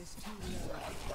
is too low.